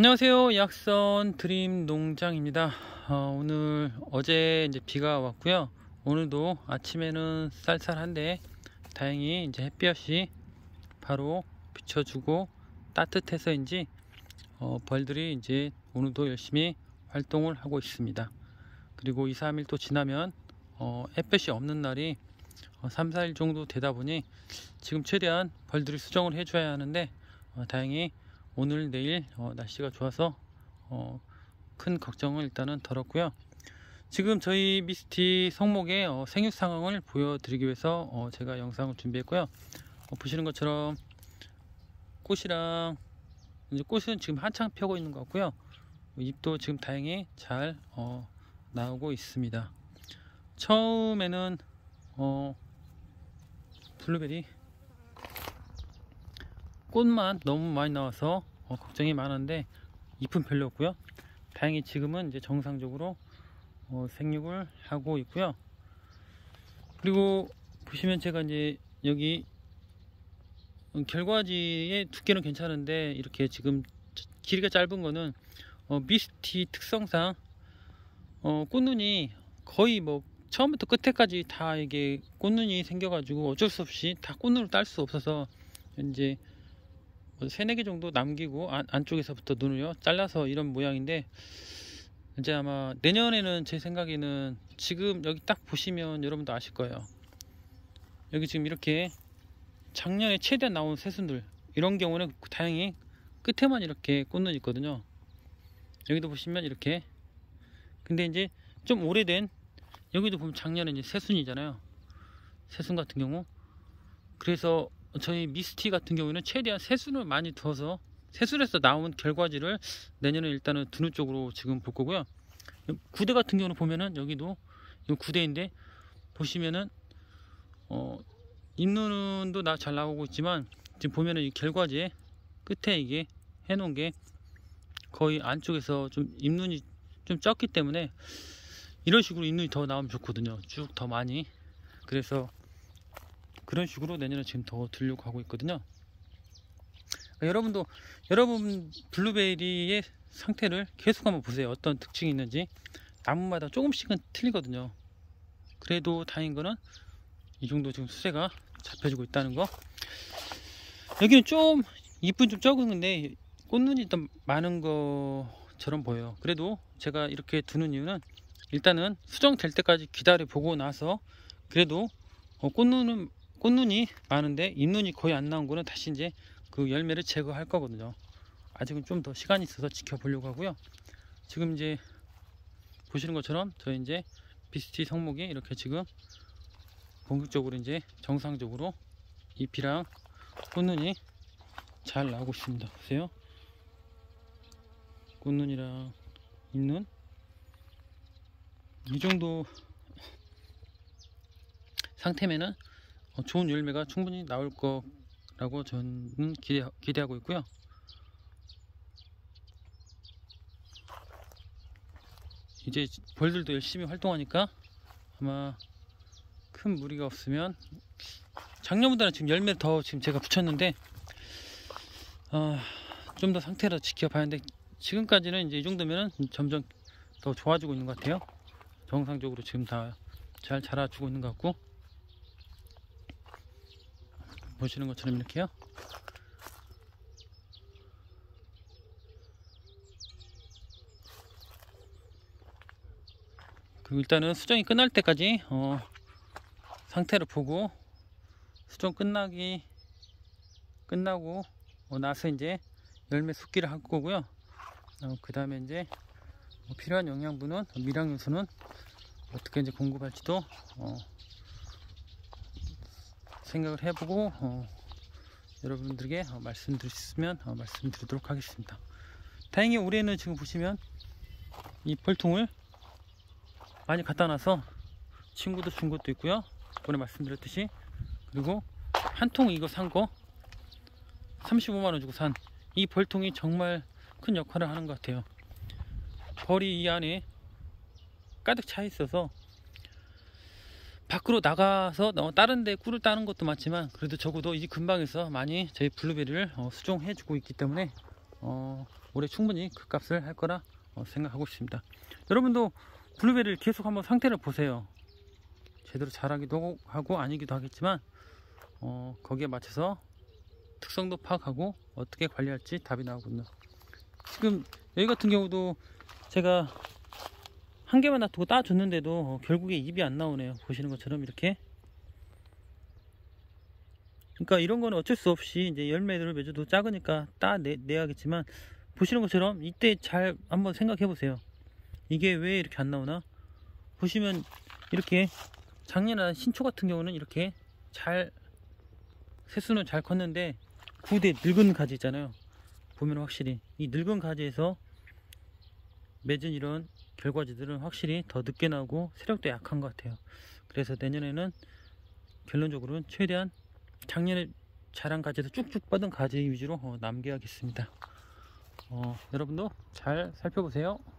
안녕하세요. 약선 드림 농장입니다. 어, 오늘 어제 이제 비가 왔고요. 오늘도 아침에는 쌀쌀한데 다행히 이제 햇볕이 바로 비춰주고 따뜻해서인지 어, 벌들이 이제 오늘도 열심히 활동을 하고 있습니다. 그리고 2, 3일 또 지나면 어, 햇볕이 없는 날이 어, 3, 4일 정도 되다 보니 지금 최대한 벌들이 수정을 해줘야 하는데 어, 다행히 오늘 내일 어, 날씨가 좋아서 어, 큰 걱정은 일단은 덜었고요. 지금 저희 미스티 성목의 어, 생육 상황을 보여드리기 위해서 어, 제가 영상을 준비했고요. 어, 보시는 것처럼 꽃이랑 이제 꽃은 지금 한창 펴고 있는 것 같고요. 잎도 지금 다행히 잘 어, 나오고 있습니다. 처음에는 어, 블루베리 꽃만 너무 많이 나와서 어, 걱정이 많은데 잎은 별로 없고요. 다행히 지금은 이제 정상적으로 어, 생육을 하고 있고요. 그리고 보시면 제가 이제 여기 결과지의 두께는 괜찮은데 이렇게 지금 길이가 짧은 거는 어, 미스티 특성상 어, 꽃눈이 거의 뭐 처음부터 끝에까지 다 이게 꽃눈이 생겨가지고 어쩔 수 없이 다 꽃눈을 딸 수 없어서 이제 뭐 세네 개 정도 남기고 안, 안쪽에서부터 눈을요 잘라서 이런 모양인데 이제 아마 내년에는 제 생각에는 지금 여기 딱 보시면 여러분도 아실 거예요. 여기 지금 이렇게 작년에 최대한 나온 새순들 이런 경우는 다행히 끝에만 이렇게 꽃눈 있거든요. 여기도 보시면 이렇게. 근데 이제 좀 오래된 여기도 보면 작년에 이제 새순이잖아요. 새순 같은 경우. 그래서 저희 미스티 같은 경우에는 최대한 새순을 많이 두어서 새순에서 나온 결과지를 내년에 일단은 두는 쪽으로 지금 볼 거고요. 구대 같은 경우는 보면은 여기도 이 구대인데 보시면은 어 잎눈도 나 잘 나오고 있지만 지금 보면은 이 결과지에 끝에 이게 해놓은 게 거의 안쪽에서 좀 잎눈이 좀 적기 때문에 이런 식으로 잎눈이 더 나오면 좋거든요. 쭉 더 많이. 그래서 그런 식으로 내년에 지금 더 들려고 하고 있거든요. 그러니까 여러분도 여러분 블루베리의 상태를 계속 한번 보세요. 어떤 특징이 있는지. 나무마다 조금씩은 틀리거든요. 그래도 다행인 거는 이 정도 지금 수세가 잡혀지고 있다는 거. 여기는 좀 잎은 좀 적은데 꽃눈이 좀 많은 것처럼 보여요. 그래도 제가 이렇게 두는 이유는 일단은 수정될 때까지 기다려 보고 나서 그래도 어, 꽃눈은 꽃눈이 많은데 잎눈이 거의 안 나온 거는 다시 이제 그 열매를 제거할 거거든요. 아직은 좀 더 시간이 있어서 지켜보려고 하고요. 지금 이제 보시는 것처럼 저희 이제 비스티 성목이 이렇게 지금 본격적으로 이제 정상적으로 잎이랑 꽃눈이 잘 나오고 있습니다. 보세요. 꽃눈이랑 잎눈? 이 정도 상태면은 어, 좋은 열매가 충분히 나올 거라고 저는 기대, 기대하고 있고요. 이제 벌들도 열심히 활동하니까 아마 큰 무리가 없으면 작년보다는 지금 열매를 더 지금 제가 붙였는데 어, 좀 더 상태를 지켜봐야 하는데 지금까지는 이제 이 정도면 점점 더 좋아지고 있는 것 같아요. 정상적으로 지금 다 잘 자라주고 있는 것 같고 보시는 것처럼 이렇게요. 그리고 일단은 수정이 끝날 때까지 어, 상태를 보고 수정 끝나기 끝나고 어, 나서 이제 열매 숙기를 할 거고요. 어, 그 다음에 이제 뭐 필요한 영양분은 미량 요소는 어떻게 이제 공급할지도 어, 생각을 해보고 어, 여러분들에게 어, 말씀드릴 수 있으면 어, 말씀드리도록 하겠습니다. 다행히 올해는 지금 보시면 이 펄통을 많이 갖다 놔서 친구도 준 것도 있고요. 이번에 말씀드렸듯이 그리고 한 통 이거 산 거 35만원 주고 산 이 벌통이 정말 큰 역할을 하는 것 같아요. 벌이 이 안에 가득 차 있어서 밖으로 나가서 어, 다른 데 꿀을 따는 것도 많지만 그래도 적어도 이 근방에서 많이 저희 블루베리를 어, 수종해 주고 있기 때문에 어, 올해 충분히 그 값을 할 거라 어, 생각하고 있습니다. 여러분도 블루베리를 계속 한번 상태를 보세요. 제대로 자라기도 하고 아니기도 하겠지만 어, 거기에 맞춰서 특성도 파악하고 어떻게 관리할지 답이 나오거든요. 지금 여기 같은 경우도 제가 한 개만 놔두고 따줬는데도 어, 결국에 입이 안 나오네요. 보시는 것처럼 이렇게. 그러니까 이런 거는 어쩔 수 없이 이제 열매들을 맺어도 작으니까 따내야겠지만 보시는 것처럼 이때 잘 한번 생각해 보세요. 이게 왜 이렇게 안 나오나? 보시면 이렇게 작년에 신초 같은 경우는 이렇게 잘 새수는 잘 컸는데 구대 늙은 가지 있잖아요. 보면 확실히 이 늙은 가지에서 맺은 이런 결과지들은 확실히 더 늦게 나오고 세력도 약한 것 같아요. 그래서 내년에는 결론적으로는 최대한 작년에 자란 가지에서 쭉쭉 뻗은 가지 위주로 어, 남겨야겠습니다. 어, 여러분도 잘 살펴보세요.